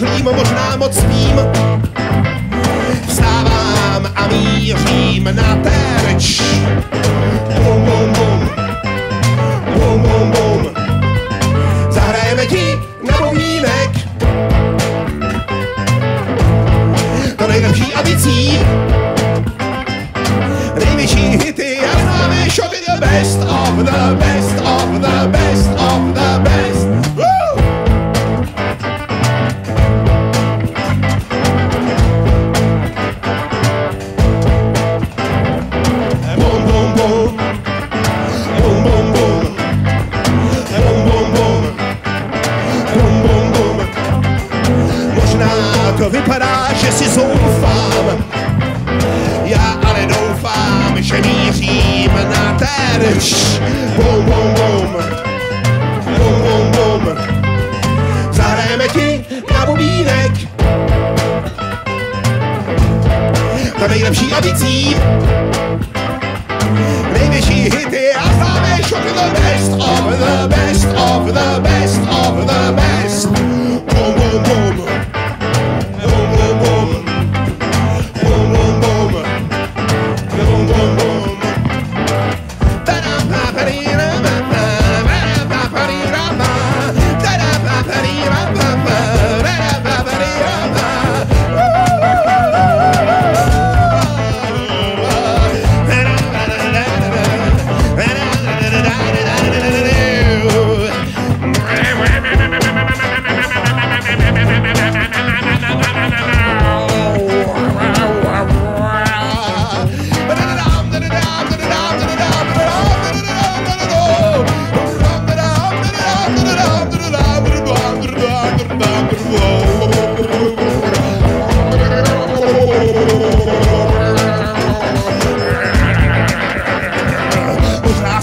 přemýšlím, možná moc spím. Vstávám a mířím na terč. Bum, bum, bum. Bum, bum, bum. Zahrajeme ti na bubínek. To nejlepší a bicí. Největší hity a známe shoty the best of the best to vypadá, že si zoufám, já ale doufám, že mířím na terč. Bum, bum, bum. Bum, bum, bum. Zahrajeme ti na bubínek. To nejlepší a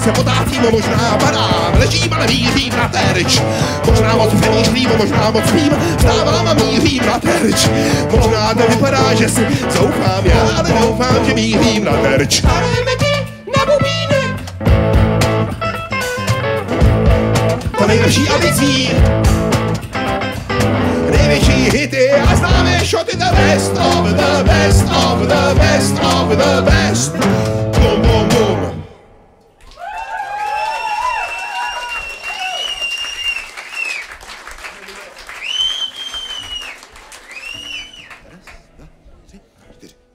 se potácím, možná padám, ležím, ale mířím na terč. Možná moc přemýšlím, možná moc vím, vstávám a mířím na terč. Možná to vypadá, že si zoufám, já ale doufám, že mířím na terč. Stavíme ti na bubínek. To nejlepší alicí. Největší hity a známe šoty the best of the best of the best of the best. Of the best.